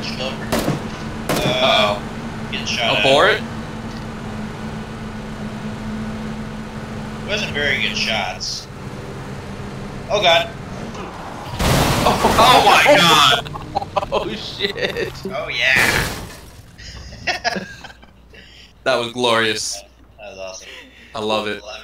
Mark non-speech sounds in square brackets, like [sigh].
Over. Uh, oh. Uh Getting shot oh. at. Wasn't very good shots. Oh god. Oh, my [laughs] god! oh shit! Oh yeah. [laughs] That was glorious. That was awesome. I love it. Left.